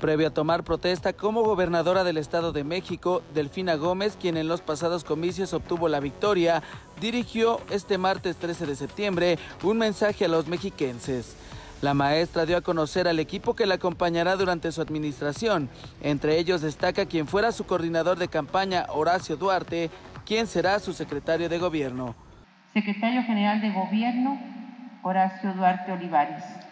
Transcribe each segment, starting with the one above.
Previo a tomar protesta como gobernadora del Estado de México, Delfina Gómez, quien en los pasados comicios obtuvo la victoria, dirigió este martes 13 de septiembre un mensaje a los mexiquenses. La maestra dio a conocer al equipo que la acompañará durante su administración. Entre ellos destaca quien fuera su coordinador de campaña, Horacio Duarte, quien será su secretario de gobierno. Secretario General de Gobierno, Horacio Duarte Olivares.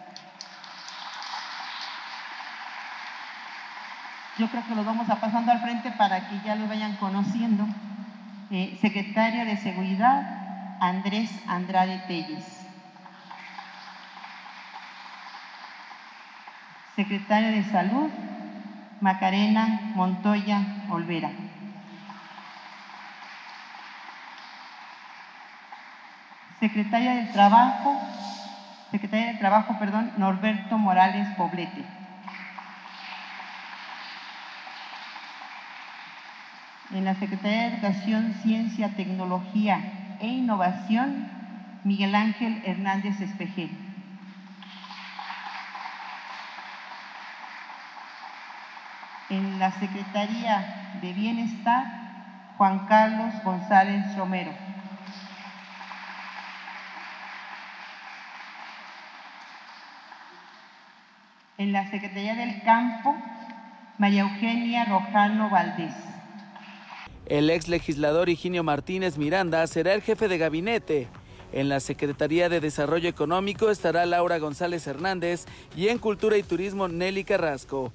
Yo creo que los vamos a pasando al frente para que ya lo vayan conociendo. Eh, secretario de Seguridad, Andrés Andrade Telles. Secretario de Salud, Macarena Montoya Olvera. Secretaria del Trabajo, Secretaria del Trabajo, perdón, Norberto Morales Poblete. En la Secretaría de Educación, Ciencia, Tecnología e Innovación, Miguel Ángel Hernández Espejel. En la Secretaría de Bienestar, Juan Carlos González Romero. En la Secretaría del Campo, María Eugenia Rojano Valdés. El ex legislador Higinio Martínez Miranda será el jefe de gabinete. En la Secretaría de Desarrollo Económico estará Laura González Hernández y en Cultura y Turismo Nelly Carrasco.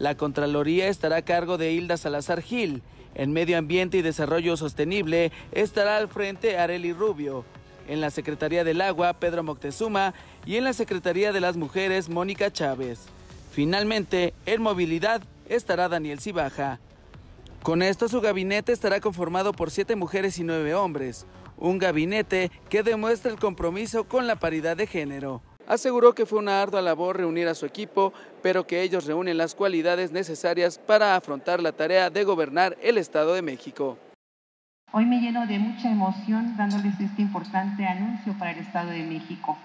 La Contraloría estará a cargo de Hilda Salazar Gil. En Medio Ambiente y Desarrollo Sostenible estará al frente Areli Rubio en la Secretaría del Agua, Pedro Moctezuma, y en la Secretaría de las Mujeres, Mónica Chávez. Finalmente, en Movilidad estará Daniel Cibaja. Con esto, su gabinete estará conformado por siete mujeres y nueve hombres, un gabinete que demuestra el compromiso con la paridad de género. Aseguró que fue una ardua labor reunir a su equipo, pero que ellos reúnen las cualidades necesarias para afrontar la tarea de gobernar el Estado de México. Hoy me lleno de mucha emoción dándoles este importante anuncio para el Estado de México.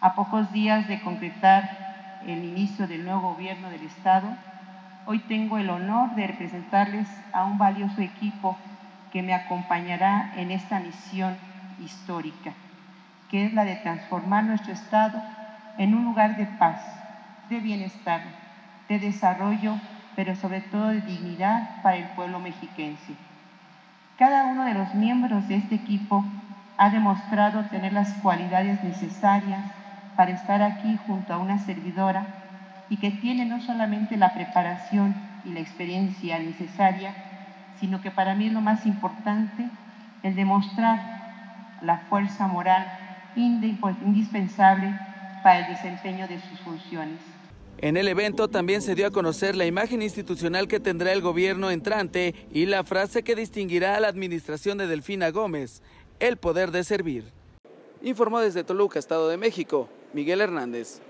A pocos días de concretar el inicio del nuevo gobierno del Estado, hoy tengo el honor de representarles a un valioso equipo que me acompañará en esta misión histórica, que es la de transformar nuestro Estado en un lugar de paz, de bienestar, de desarrollo, pero sobre todo de dignidad para el pueblo mexiquense. Cada uno de los miembros de este equipo ha demostrado tener las cualidades necesarias para estar aquí junto a una servidora y que tiene no solamente la preparación y la experiencia necesaria, sino que para mí es lo más importante el demostrar la fuerza moral indispensable para el desempeño de sus funciones. En el evento también se dio a conocer la imagen institucional que tendrá el gobierno entrante y la frase que distinguirá a la administración de Delfina Gómez, el poder de servir. Informó desde Toluca, Estado de México, Miguel Hernández.